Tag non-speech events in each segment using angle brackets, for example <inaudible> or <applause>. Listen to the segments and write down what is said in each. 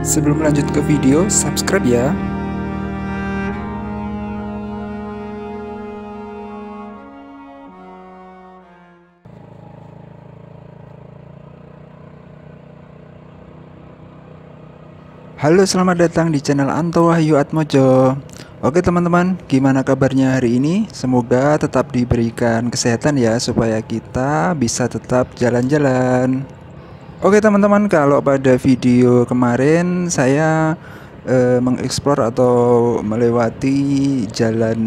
Sebelum lanjut ke video, subscribe ya. Halo, selamat datang di channel Anto Wahyu Atmojo. Oke teman-teman, gimana kabarnya hari ini? Semoga tetap diberikan kesehatan ya supaya kita bisa tetap jalan-jalan. Oke teman-teman, kalau pada video kemarin saya eh, mengeksplor atau melewati jalan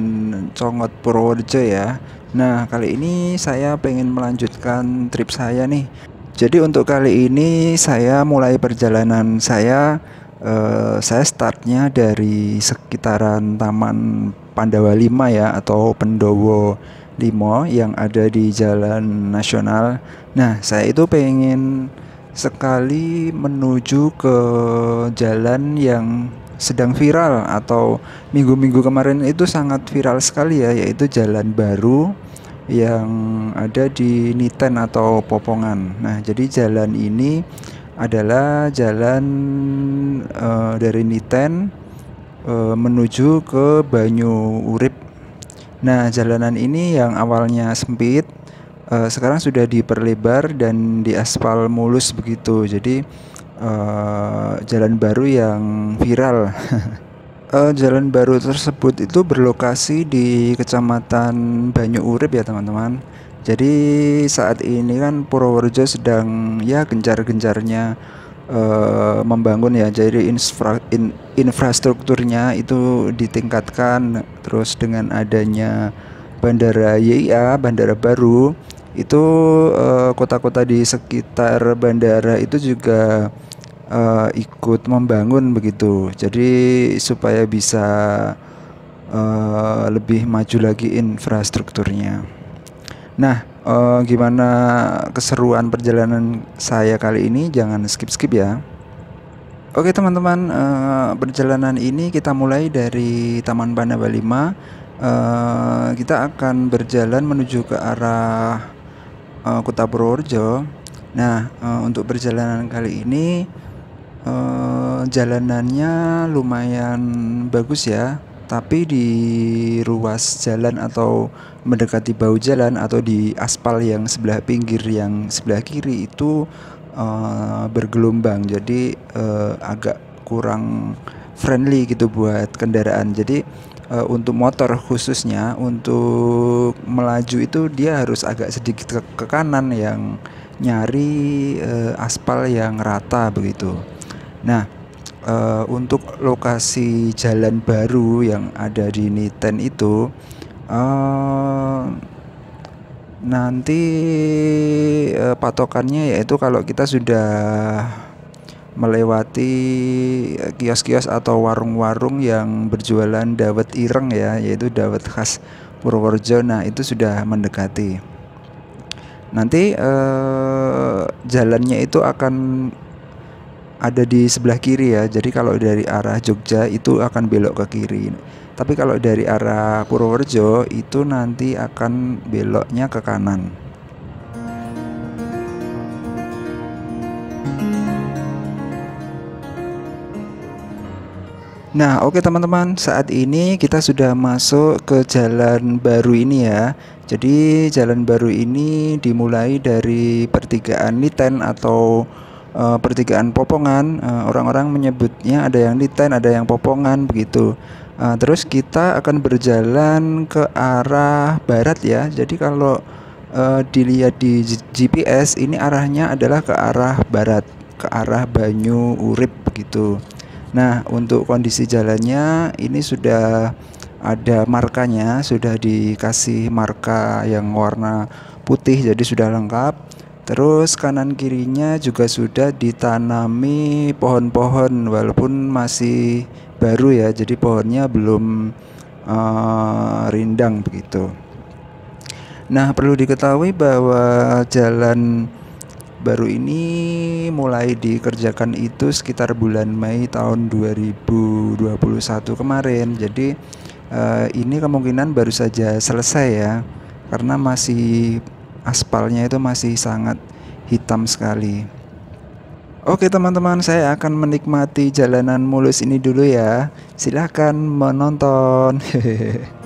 Congot Purworejo ya. Nah, kali ini saya pengen melanjutkan trip saya nih. Jadi untuk kali ini saya mulai perjalanan saya uh, saya startnya dari sekitaran Taman Pandawa 5 ya atau Pendowo 5 yang ada di Jalan Nasional. Nah, saya itu pengen sekali menuju ke jalan yang sedang viral atau minggu-minggu kemarin itu sangat viral sekali ya yaitu jalan baru yang ada di Niten atau Popongan. Nah, jadi jalan ini adalah jalan uh, dari Niten uh, menuju ke Banyu Urip. Nah, jalanan ini yang awalnya sempit uh, sekarang sudah diperlebar dan diaspal mulus begitu. Jadi uh, jalan baru yang viral. uh, <laughs> jalan baru tersebut itu berlokasi di Kecamatan Banyu Urip ya, teman-teman. Jadi saat ini kan Purworejo sedang ya gencar-gencarnya uh, membangun ya. Jadi infra, in, infrastrukturnya itu ditingkatkan terus dengan adanya bandara YIA, bandara baru itu eh, kota-kota uh, di sekitar bandara itu juga uh, ikut membangun begitu. Jadi supaya bisa uh, lebih maju lagi infrastrukturnya. Nah, uh, gimana keseruan perjalanan saya kali ini? Jangan skip-skip ya. Oke teman-teman, uh, perjalanan ini kita mulai dari Taman Pandawa 5. Uh, kita akan berjalan menuju ke arah uh, Kota Purworejo. Nah, uh, untuk perjalanan kali ini uh, jalanannya lumayan bagus ya. Tapi di ruas jalan atau mendekati bahu jalan atau di aspal yang sebelah pinggir yang sebelah kiri itu uh, bergelombang. Jadi uh, agak kurang friendly gitu buat kendaraan. Jadi uh, untuk motor khususnya untuk melaju itu dia harus agak sedikit ke, ke kanan yang nyari uh, aspal yang rata begitu. Nah uh, untuk lokasi jalan baru yang ada di Niten itu uh, nanti uh, patokannya yaitu kalau kita sudah melewati kios-kios atau warung-warung yang berjualan dawet ireng ya yaitu dawet khas Purworejo nah itu sudah mendekati nanti uh, jalannya itu akan ada di sebelah kiri ya. Jadi kalau dari arah Jogja itu akan belok ke kiri. Tapi kalau dari arah Purworejo itu nanti akan beloknya ke kanan. Nah, oke okay, teman-teman, saat ini kita sudah masuk ke jalan baru ini ya. Jadi jalan baru ini dimulai dari pertigaan Niten atau uh, pertigaan Popongan. Uh, orang-orang menyebutnya ada yang Liten ada yang Popongan begitu. Uh, terus kita akan berjalan ke arah barat ya. Jadi kalau uh, dilihat di GPS ini arahnya adalah ke arah barat ke arah Banyu Urip begitu nah untuk kondisi jalannya ini sudah ada markanya sudah dikasih marka yang warna putih jadi sudah lengkap Terus kanan kirinya juga sudah ditanami pohon-pohon walaupun masih baru ya, jadi pohonnya belum uh, rindang begitu. Nah, perlu diketahui bahwa jalan baru ini mulai dikerjakan itu sekitar bulan Mei tahun 2021 kemarin. Jadi uh, ini kemungkinan baru saja selesai ya, karena masih aspalnya itu masih sangat hitam sekali. Oke teman-teman, saya akan menikmati jalanan mulus ini dulu ya. Silahkan menonton. Hehehe. <laughs>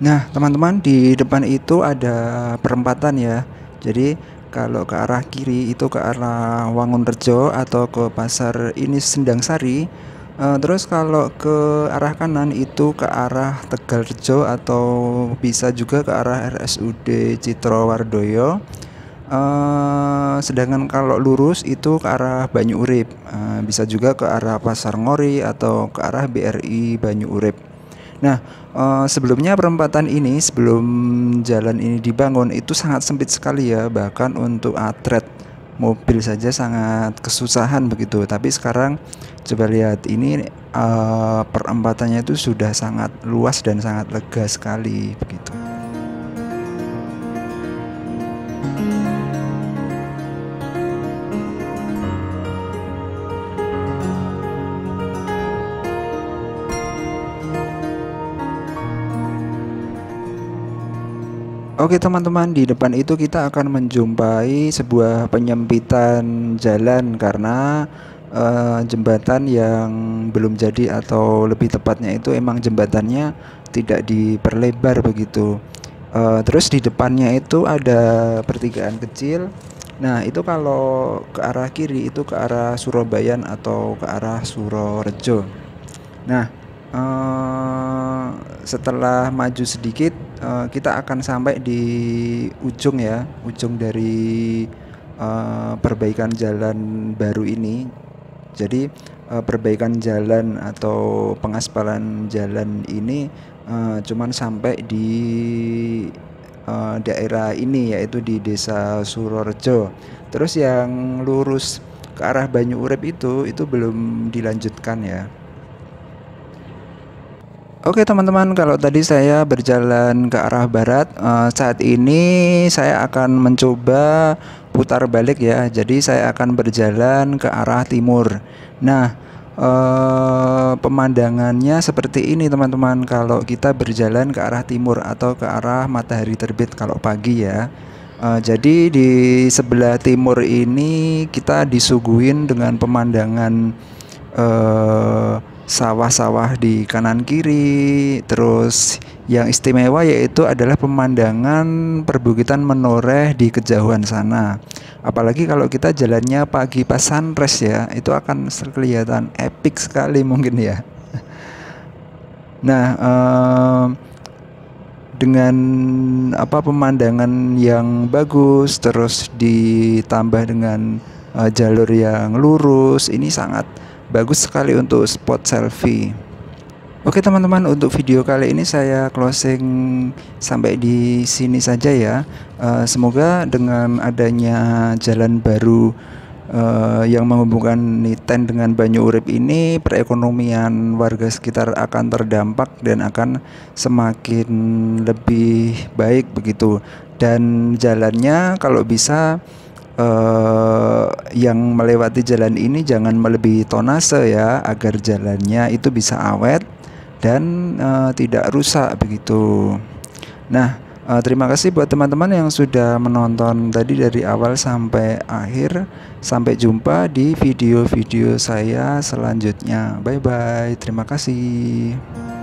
Nah, teman-teman di depan itu ada perempatan ya. Jadi kalau ke arah kiri itu ke arah Wangunrejo atau ke pasar ini Sendang Sari. Uh, terus kalau ke arah kanan itu ke arah Tegalrejo atau bisa juga ke arah RSUD Citro Wardoyo. Uh, sedangkan kalau lurus itu ke arah Banyu Urip, uh, bisa juga ke arah Pasar Ngori atau ke arah BRI Banyu Urip. Nah, uh, sebelumnya perempatan ini sebelum jalan ini dibangun itu sangat sempit sekali ya, bahkan untuk atret mobil saja sangat kesusahan begitu. Tapi sekarang coba lihat ini uh, perempatannya itu sudah sangat luas dan sangat lega sekali begitu. Oke teman-teman di depan itu kita akan menjumpai sebuah penyempitan jalan karena uh, jembatan yang belum jadi atau lebih tepatnya itu emang jembatannya tidak diperlebar begitu. Uh, terus di depannya itu ada pertigaan kecil. Nah itu kalau ke arah kiri itu ke arah Surabaya atau ke arah Surorejo. Nah uh, setelah maju sedikit uh, kita akan sampai di ujung ya, ujung dari uh, perbaikan jalan baru ini. Jadi uh, perbaikan jalan atau pengaspalan jalan ini uh, cuman sampai di daerah ini yaitu di Desa Surorejo. Terus yang lurus ke arah Banyu Urip itu itu belum dilanjutkan ya. Oke teman-teman, kalau tadi saya berjalan ke arah barat, uh, saat ini saya akan mencoba putar balik ya. Jadi saya akan berjalan ke arah timur. Nah, uh, pemandangannya seperti ini teman-teman. Kalau kita berjalan ke arah timur atau ke arah matahari terbit kalau pagi ya. Uh, jadi di sebelah timur ini kita disuguhin dengan pemandangan uh, sawah-sawah di kanan kiri. Terus yang istimewa yaitu adalah pemandangan perbukitan menoreh di kejauhan sana. Apalagi kalau kita jalannya pagi pas sunrise ya, itu akan kelihatan epic sekali mungkin ya. <laughs> Nah, eh, dengan apa pemandangan yang bagus terus ditambah dengan uh, jalur yang lurus, ini sangat bagus sekali untuk spot selfie. Oke teman-teman untuk video kali ini saya closing sampai di sini saja ya. Uh, Semoga dengan adanya jalan baru uh, yang menghubungkan Niten dengan Banyu Urip ini perekonomian warga sekitar akan terdampak dan akan semakin lebih baik begitu. Dan jalannya kalau bisa uh, yang melewati jalan ini jangan melebihi tonase ya agar jalannya itu bisa awet dan uh, tidak rusak begitu. Nah, uh, terima kasih buat teman-teman yang sudah menonton tadi dari awal sampai akhir. Sampai jumpa di video-video saya selanjutnya. Bye bye. Terima kasih.